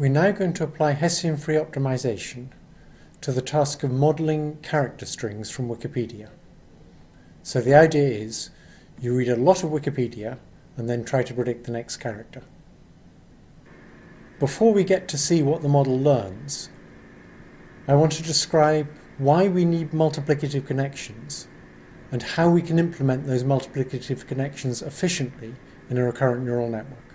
We're now going to apply Hessian free optimization to the task of modelling character strings from Wikipedia. So the idea is you read a lot of Wikipedia and then try to predict the next character. Before we get to see what the model learns, I want to describe why we need multiplicative connections and how we can implement those multiplicative connections efficiently in a recurrent neural network.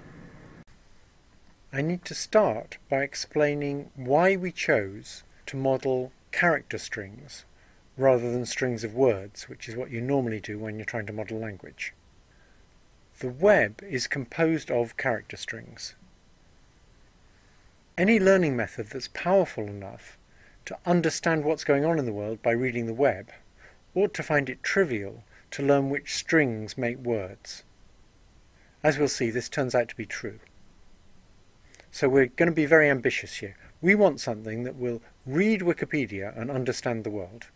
I need to start by explaining why we chose to model character strings rather than strings of words, which is what you normally do when you're trying to model language. The web is composed of character strings. Any learning method that's powerful enough to understand what's going on in the world by reading the web ought to find it trivial to learn which strings make words. As we'll see, this turns out to be true. So we're going to be very ambitious here. We want something that will read Wikipedia and understand the world.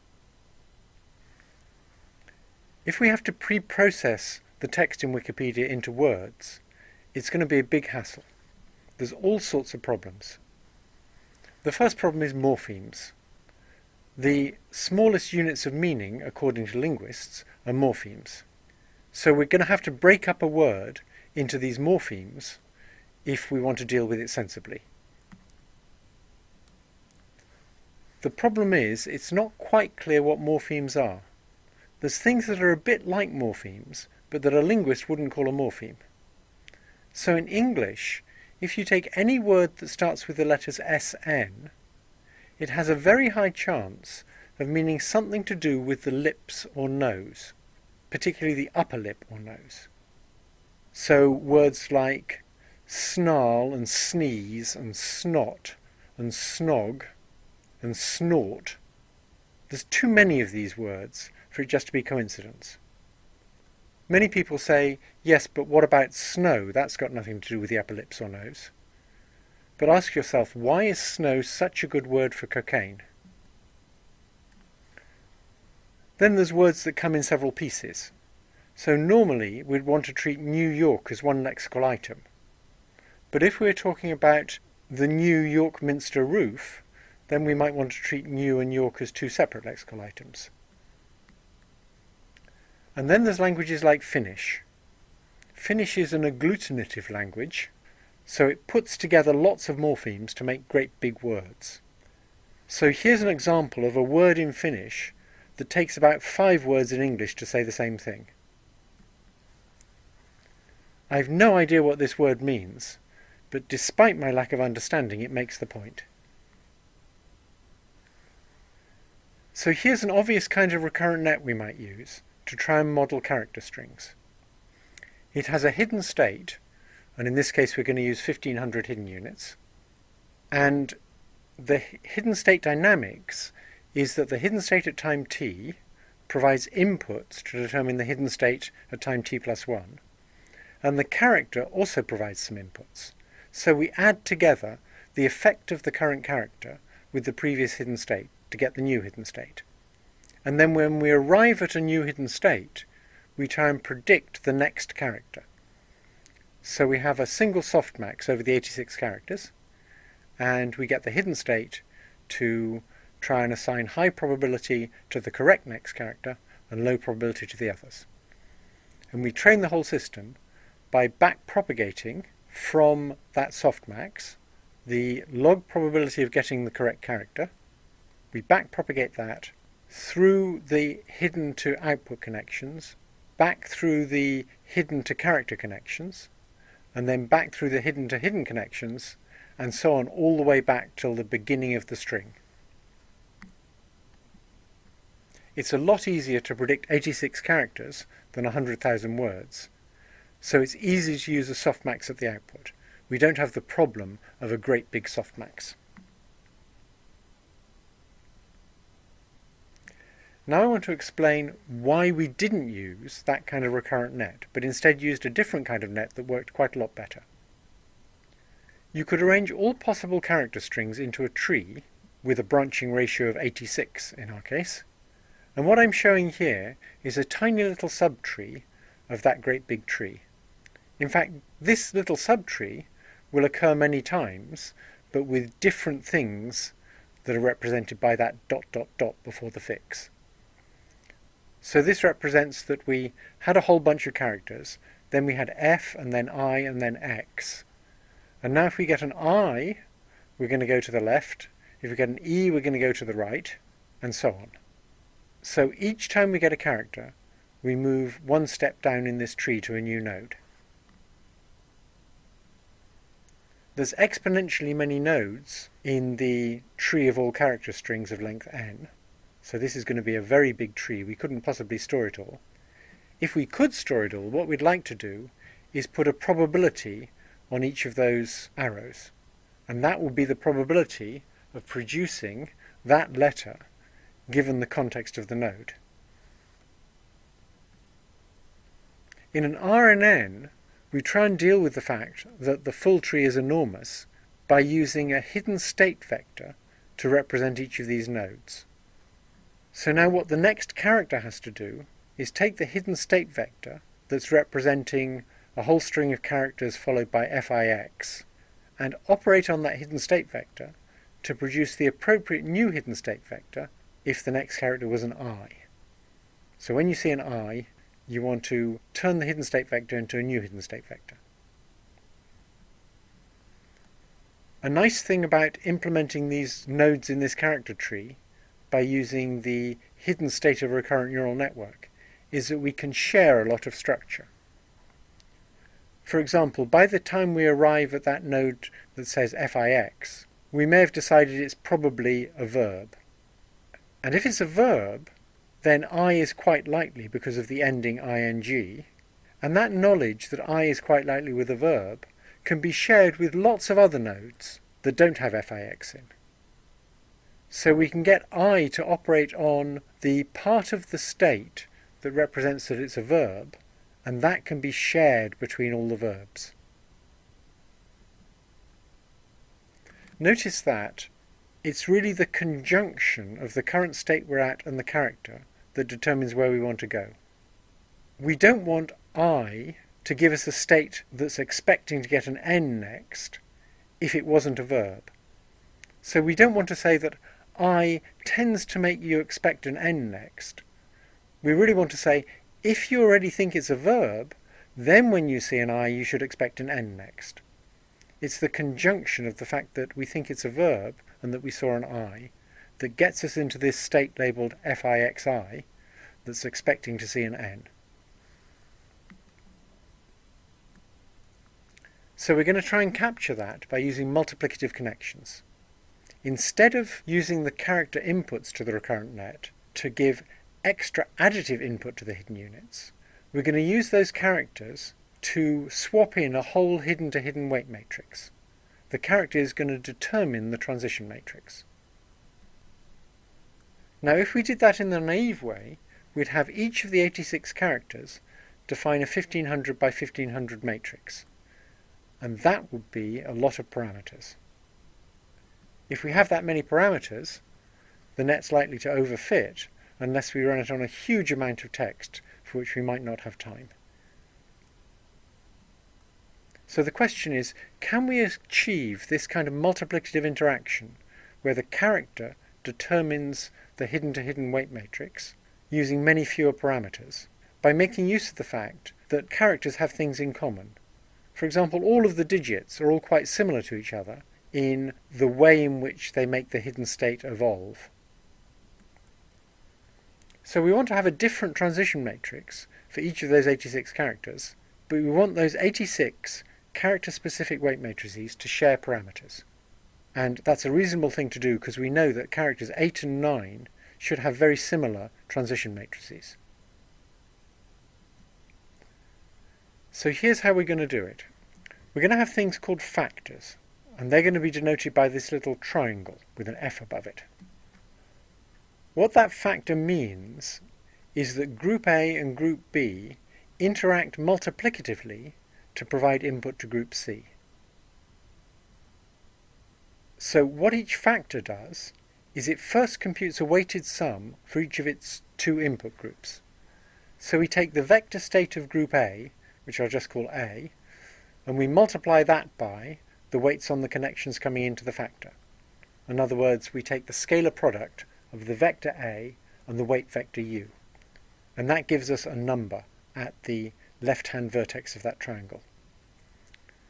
If we have to pre-process the text in Wikipedia into words, it's going to be a big hassle. There's all sorts of problems. The first problem is morphemes. The smallest units of meaning, according to linguists, are morphemes. So we're going to have to break up a word into these morphemes if we want to deal with it sensibly. The problem is it's not quite clear what morphemes are. There's things that are a bit like morphemes, but that a linguist wouldn't call a morpheme. So in English, if you take any word that starts with the letters SN, it has a very high chance of meaning something to do with the lips or nose, particularly the upper lip or nose. So words like snarl and sneeze and snot and snog and snort. There's too many of these words for it just to be coincidence. Many people say, yes, but what about snow? That's got nothing to do with the upper lips or nose. But ask yourself, why is snow such a good word for cocaine? Then there's words that come in several pieces. So normally we'd want to treat New York as one lexical item. But if we're talking about the new York Minster roof, then we might want to treat new and York as two separate lexical items. And then there's languages like Finnish. Finnish is an agglutinative language, so it puts together lots of morphemes to make great big words. So here's an example of a word in Finnish that takes about five words in English to say the same thing. I have no idea what this word means, but despite my lack of understanding, it makes the point. So here's an obvious kind of recurrent net we might use to try and model character strings. It has a hidden state, and in this case we're going to use 1500 hidden units, and the hidden state dynamics is that the hidden state at time t provides inputs to determine the hidden state at time t plus 1, and the character also provides some inputs. So we add together the effect of the current character with the previous hidden state to get the new hidden state. And then when we arrive at a new hidden state, we try and predict the next character. So we have a single softmax over the 86 characters, and we get the hidden state to try and assign high probability to the correct next character and low probability to the others. And we train the whole system by back propagating from that softmax the log probability of getting the correct character. We backpropagate that through the hidden to output connections, back through the hidden to character connections, and then back through the hidden to hidden connections, and so on all the way back till the beginning of the string. It's a lot easier to predict 86 characters than 100,000 words, so it's easy to use a softmax at the output. We don't have the problem of a great big softmax. Now I want to explain why we didn't use that kind of recurrent net, but instead used a different kind of net that worked quite a lot better. You could arrange all possible character strings into a tree with a branching ratio of 86 in our case, and what I'm showing here is a tiny little subtree of that great big tree. In fact, this little subtree will occur many times but with different things that are represented by that dot dot dot before the fix. So this represents that we had a whole bunch of characters, then we had f and then i and then x. And now if we get an i, we're going to go to the left. If we get an e, we're going to go to the right, and so on. So each time we get a character, we move one step down in this tree to a new node. There's exponentially many nodes in the tree of all character strings of length n. So this is going to be a very big tree. We couldn't possibly store it all. If we could store it all, what we'd like to do is put a probability on each of those arrows. And that will be the probability of producing that letter given the context of the node. In an RNN, we try and deal with the fact that the full tree is enormous by using a hidden state vector to represent each of these nodes. So now what the next character has to do is take the hidden state vector that's representing a whole string of characters followed by fix and operate on that hidden state vector to produce the appropriate new hidden state vector if the next character was an i. So when you see an i, you want to turn the hidden state vector into a new hidden state vector. A nice thing about implementing these nodes in this character tree by using the hidden state of a recurrent neural network is that we can share a lot of structure. For example, by the time we arrive at that node that says fix, we may have decided it's probably a verb. And if it's a verb, then I is quite likely because of the ending ing, and that knowledge that I is quite likely with a verb can be shared with lots of other nodes that don't have fix in. So we can get I to operate on the part of the state that represents that it's a verb, and that can be shared between all the verbs. Notice that it's really the conjunction of the current state we're at and the character that determines where we want to go. We don't want I to give us a state that's expecting to get an N next if it wasn't a verb. So we don't want to say that I tends to make you expect an N next. We really want to say, if you already think it's a verb, then when you see an I, you should expect an N next. It's the conjunction of the fact that we think it's a verb and that we saw an I that gets us into this state labelled FIXI that's expecting to see an N. So we're going to try and capture that by using multiplicative connections. Instead of using the character inputs to the recurrent net to give extra additive input to the hidden units, we're going to use those characters to swap in a whole hidden to hidden weight matrix. The character is going to determine the transition matrix. Now if we did that in the naive way, we'd have each of the 86 characters define a 1500 by 1500 matrix. And that would be a lot of parameters. If we have that many parameters, the net's likely to overfit unless we run it on a huge amount of text for which we might not have time. So the question is, can we achieve this kind of multiplicative interaction where the character determines the hidden-to-hidden -hidden weight matrix using many fewer parameters by making use of the fact that characters have things in common. For example, all of the digits are all quite similar to each other, in the way in which they make the hidden state evolve. So we want to have a different transition matrix for each of those 86 characters, but we want those 86 character-specific weight matrices to share parameters. And that's a reasonable thing to do because we know that characters 8 and 9 should have very similar transition matrices. So here's how we're going to do it. We're going to have things called factors and they're going to be denoted by this little triangle with an F above it. What that factor means is that group A and group B interact multiplicatively to provide input to group C. So what each factor does is it first computes a weighted sum for each of its two input groups. So we take the vector state of group A, which I'll just call A, and we multiply that by the weights on the connections coming into the factor. In other words, we take the scalar product of the vector A and the weight vector u. And that gives us a number at the left-hand vertex of that triangle.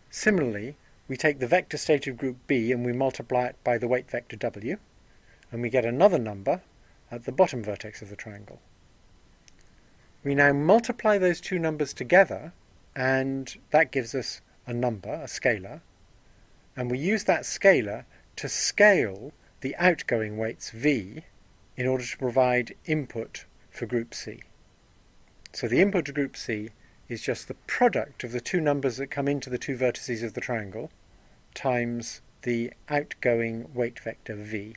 Similarly, we take the vector state of group B and we multiply it by the weight vector w, and we get another number at the bottom vertex of the triangle. We now multiply those two numbers together, and that gives us a number, a scalar, and we use that scalar to scale the outgoing weights v in order to provide input for group C. So the input to group C is just the product of the two numbers that come into the two vertices of the triangle times the outgoing weight vector v.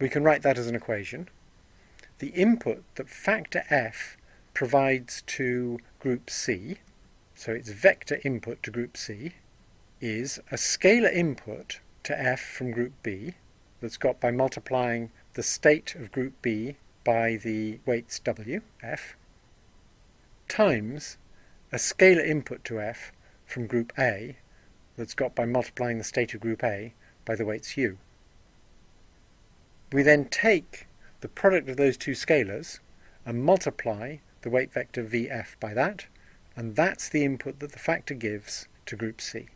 We can write that as an equation. The input that factor f provides to group C, so its vector input to group C, is a scalar input to f from group B that's got by multiplying the state of group B by the weights W, F, times a scalar input to F from group A that's got by multiplying the state of group A by the weights U. We then take the product of those two scalars and multiply the weight vector Vf by that, and that's the input that the factor gives to group C.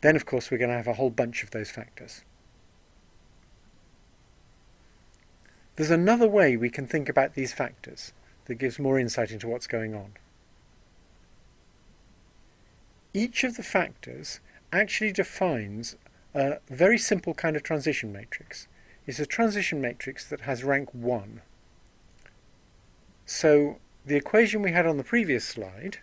Then, of course, we're going to have a whole bunch of those factors. There's another way we can think about these factors that gives more insight into what's going on. Each of the factors actually defines a very simple kind of transition matrix. It's a transition matrix that has rank 1. So the equation we had on the previous slide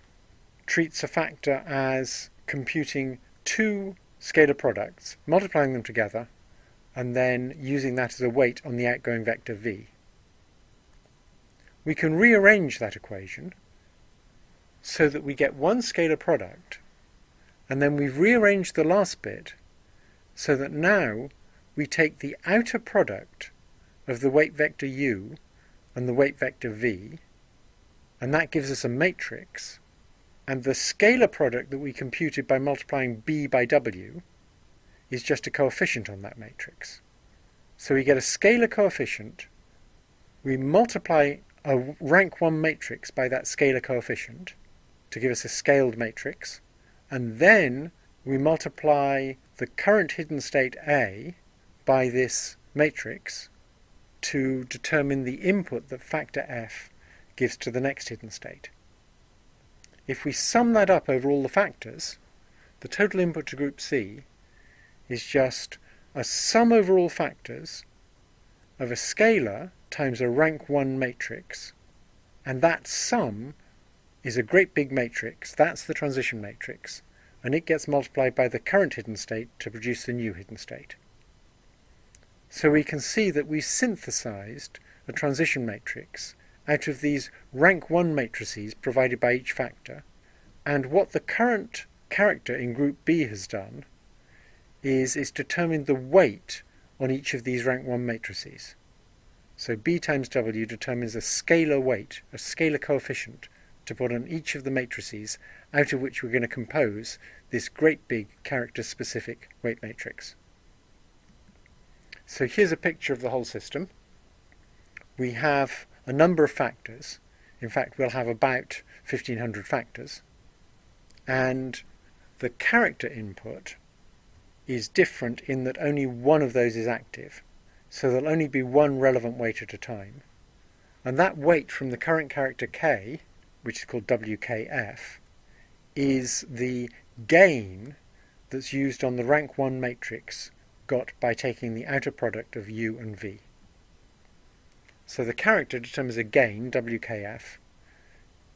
treats a factor as computing two scalar products, multiplying them together, and then using that as a weight on the outgoing vector v. We can rearrange that equation so that we get one scalar product, and then we've rearranged the last bit so that now we take the outer product of the weight vector u and the weight vector v, and that gives us a matrix and the scalar product that we computed by multiplying b by w is just a coefficient on that matrix. So we get a scalar coefficient, we multiply a rank 1 matrix by that scalar coefficient to give us a scaled matrix, and then we multiply the current hidden state A by this matrix to determine the input that factor F gives to the next hidden state. If we sum that up over all the factors, the total input to group C is just a sum over all factors of a scalar times a rank 1 matrix, and that sum is a great big matrix, that's the transition matrix, and it gets multiplied by the current hidden state to produce the new hidden state. So we can see that we've synthesized a transition matrix out of these rank 1 matrices provided by each factor, and what the current character in group B has done is it's determined the weight on each of these rank 1 matrices. So B times W determines a scalar weight, a scalar coefficient, to put on each of the matrices out of which we're going to compose this great big character-specific weight matrix. So here's a picture of the whole system. We have a number of factors. In fact, we'll have about 1500 factors. And the character input is different in that only one of those is active. So there'll only be one relevant weight at a time. And that weight from the current character k, which is called WKF, is the gain that's used on the rank 1 matrix got by taking the outer product of u and v. So the character determines a gain, WKF.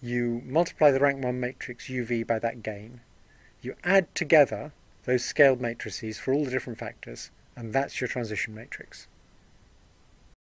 You multiply the rank 1 matrix UV by that gain. You add together those scaled matrices for all the different factors, and that's your transition matrix.